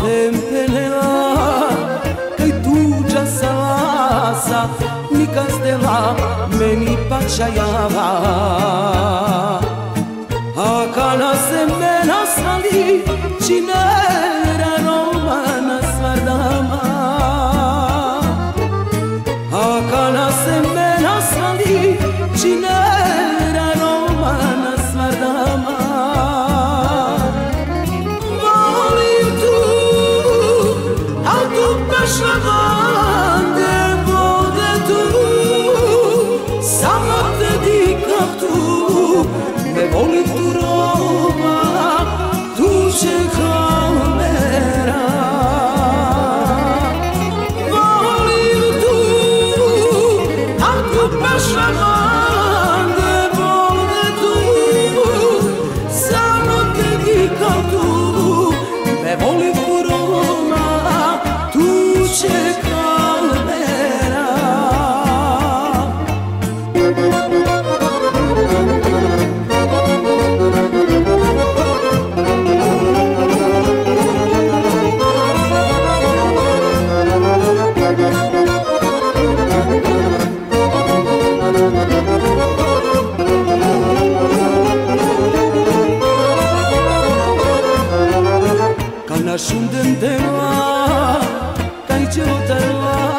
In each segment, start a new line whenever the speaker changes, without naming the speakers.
tempenela Că-i tu già salasa Mica stella meni paciaiava A cana se mena sali Cinera romana svardama A cana se mena sali Cinera Only.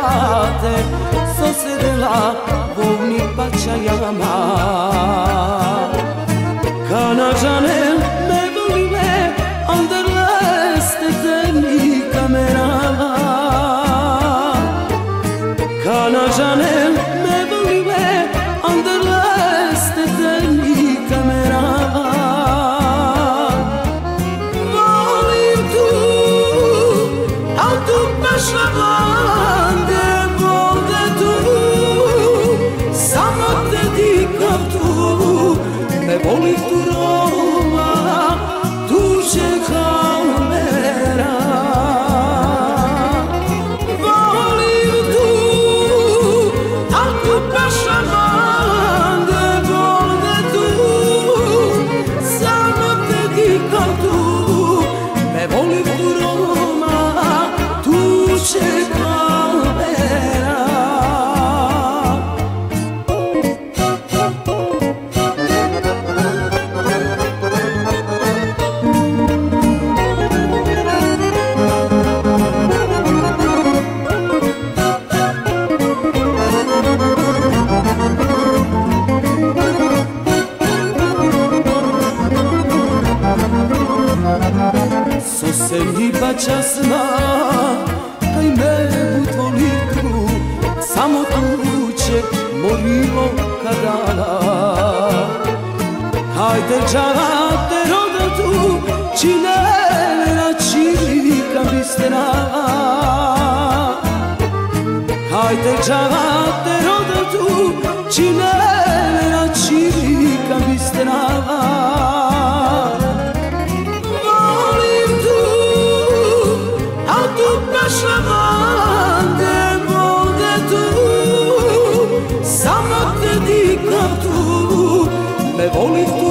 Late So se de la Vovni pacia yama volim tu Roma Tu čekam časna Kaj nebu toliku Samo tuče morilo kadala Hajde džavate rodotu Čine na čirika bistena Hajde džavate rodotu Čine na čirika bistena I've only